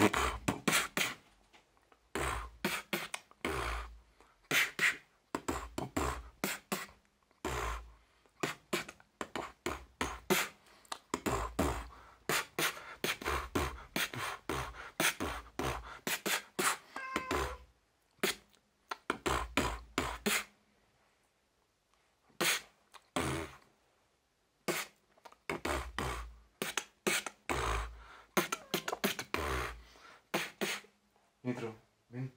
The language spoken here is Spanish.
Pfft. Metro, ven.